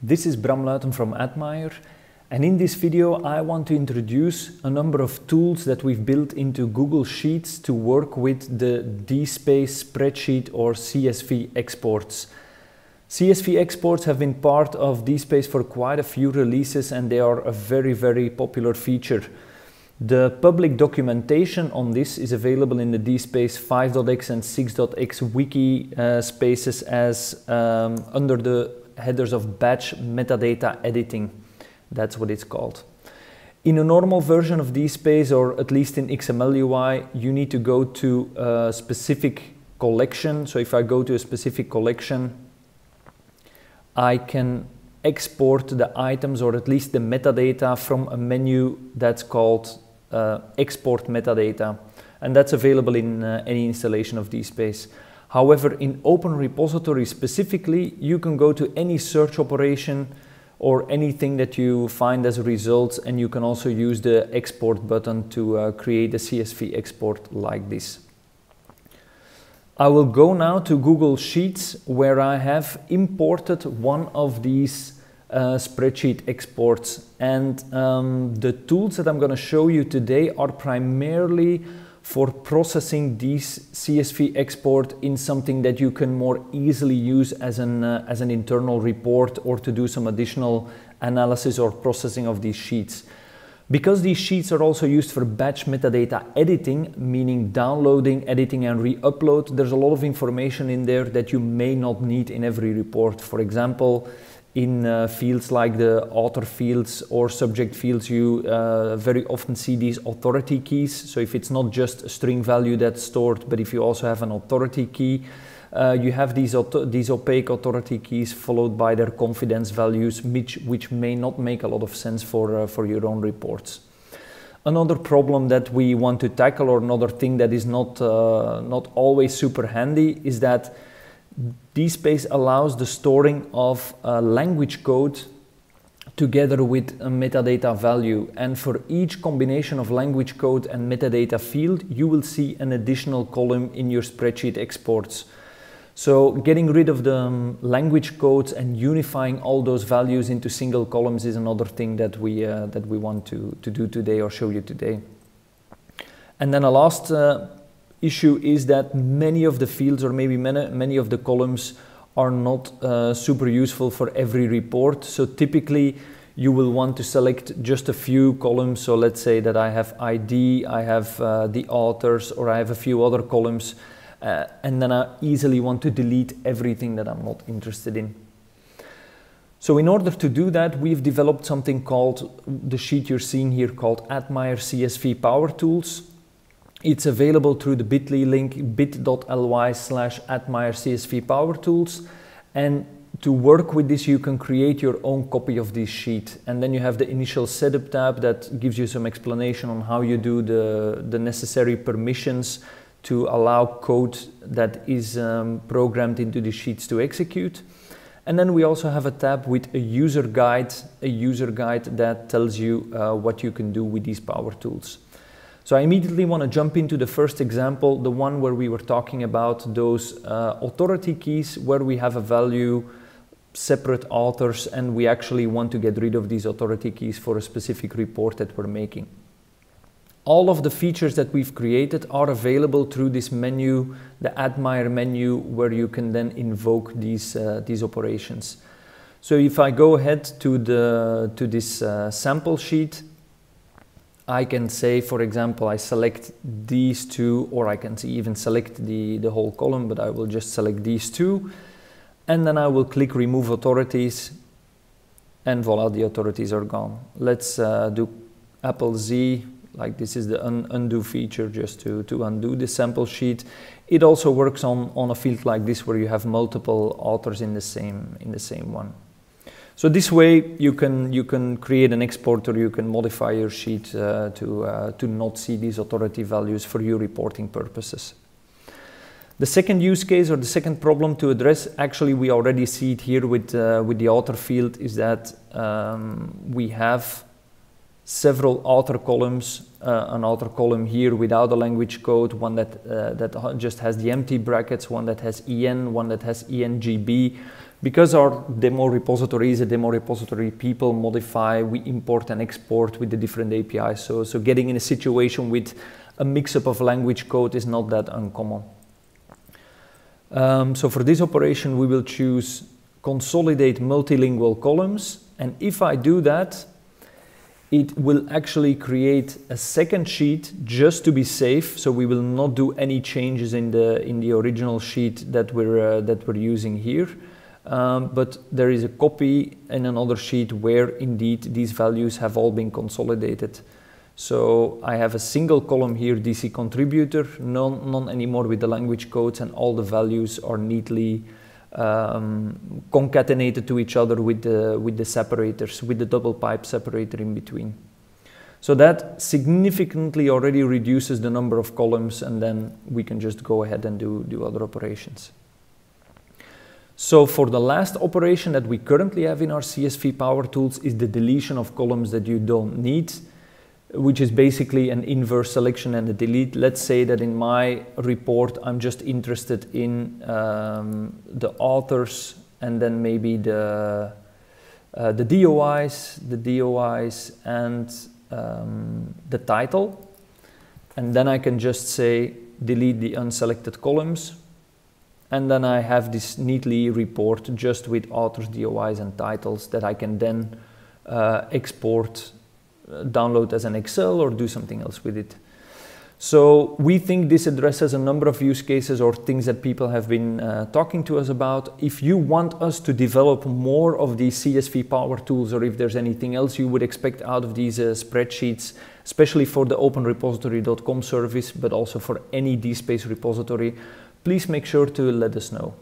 This is Bram Luyten from Atmire and in this video I want to introduce a number of tools that we've built into Google Sheets to work with the DSpace spreadsheet or CSV exports. CSV exports have been part of DSpace for quite a few releases and they are a very very popular feature. The public documentation on this is available in the DSpace 5.x and 6.x wiki uh, spaces as um, under the headers of batch metadata editing. That's what it's called. In a normal version of DSpace, or at least in XML UI, you need to go to a specific collection. So if I go to a specific collection, I can export the items or at least the metadata from a menu that's called uh, export metadata. And that's available in uh, any installation of DSpace. However, in Open Repository specifically, you can go to any search operation or anything that you find as a result and you can also use the export button to uh, create a CSV export like this. I will go now to Google Sheets where I have imported one of these uh, spreadsheet exports and um, the tools that I'm going to show you today are primarily for processing these CSV export in something that you can more easily use as an, uh, as an internal report or to do some additional analysis or processing of these sheets. Because these sheets are also used for batch metadata editing, meaning downloading, editing and re-upload, there's a lot of information in there that you may not need in every report. For example, in uh, fields like the author fields or subject fields, you uh, very often see these authority keys. So if it's not just a string value that's stored, but if you also have an authority key, uh, you have these, these opaque authority keys followed by their confidence values, which, which may not make a lot of sense for, uh, for your own reports. Another problem that we want to tackle or another thing that is not, uh, not always super handy is that DSpace allows the storing of a language code together with a metadata value. And for each combination of language code and metadata field, you will see an additional column in your spreadsheet exports. So getting rid of the um, language codes and unifying all those values into single columns is another thing that we, uh, that we want to, to do today or show you today. And then a last uh, issue is that many of the fields or maybe many, many of the columns are not uh, super useful for every report. So typically you will want to select just a few columns. So let's say that I have ID, I have uh, the authors, or I have a few other columns. Uh, and then I easily want to delete everything that I'm not interested in. So in order to do that, we've developed something called, the sheet you're seeing here called Atmire CSV Power Tools. It's available through the bit.ly link bit.ly slash atmire Power Tools. And to work with this, you can create your own copy of this sheet. And then you have the initial setup tab that gives you some explanation on how you do the, the necessary permissions to allow code that is um, programmed into the sheets to execute. And then we also have a tab with a user guide, a user guide that tells you uh, what you can do with these power tools. So I immediately want to jump into the first example, the one where we were talking about those uh, authority keys where we have a value, separate authors, and we actually want to get rid of these authority keys for a specific report that we're making. All of the features that we've created are available through this menu, the Atmire menu, where you can then invoke these, uh, these operations. So if I go ahead to, the, to this uh, sample sheet, I can say, for example, I select these two, or I can even select the, the whole column, but I will just select these two. And then I will click remove authorities and voila, the authorities are gone. Let's uh, do Apple Z, like this is the un undo feature just to, to undo the sample sheet. It also works on, on a field like this where you have multiple authors in the same, in the same one. So this way you can, you can create an exporter, you can modify your sheet uh, to, uh, to not see these authority values for your reporting purposes. The second use case or the second problem to address, actually we already see it here with, uh, with the author field, is that um, we have several author columns, uh, an author column here without a language code, one that, uh, that just has the empty brackets, one that has EN, one that has ENGB, because our demo repository is a demo repository, people modify, we import and export with the different APIs. So, so getting in a situation with a mix-up of language code is not that uncommon. Um, so for this operation, we will choose consolidate multilingual columns. And if I do that, it will actually create a second sheet just to be safe. So we will not do any changes in the in the original sheet that we're uh, that we're using here. Um, but there is a copy in another sheet where indeed these values have all been consolidated. So I have a single column here, DC contributor, none, none anymore with the language codes, and all the values are neatly um, concatenated to each other with the, with the separators, with the double pipe separator in between. So that significantly already reduces the number of columns, and then we can just go ahead and do, do other operations. So for the last operation that we currently have in our CSV Power Tools is the deletion of columns that you don't need which is basically an inverse selection and a delete. Let's say that in my report, I'm just interested in um, the authors and then maybe the, uh, the DOIs, the DOIs and um, the title. And then I can just say delete the unselected columns. And then I have this neatly report just with authors, DOIs and titles that I can then uh, export download as an Excel or do something else with it. So we think this addresses a number of use cases or things that people have been uh, talking to us about. If you want us to develop more of these CSV power tools or if there's anything else you would expect out of these uh, spreadsheets, especially for the openrepository.com service, but also for any DSpace repository, please make sure to let us know.